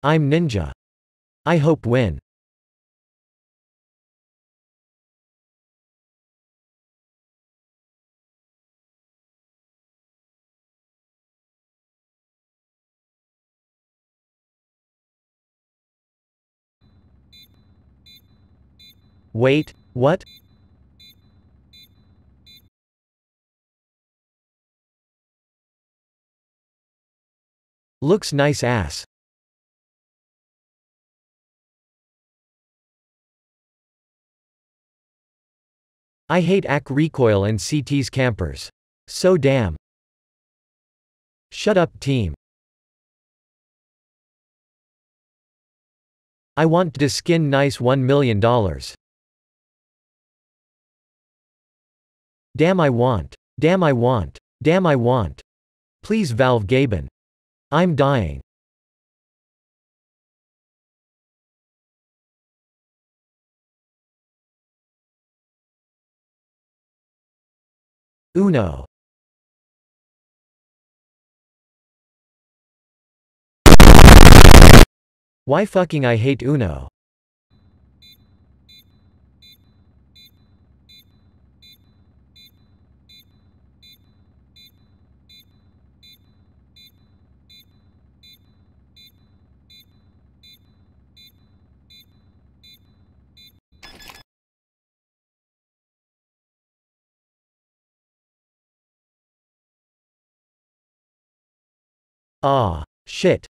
I'm ninja. I hope win. Wait, what? Looks nice ass. I hate AC recoil and CT's campers. So damn. Shut up team. I want to skin nice $1 million. Damn I want. Damn I want. Damn I want. Please Valve Gaben. I'm dying. Uno. Why fucking I hate Uno. Ah, shit.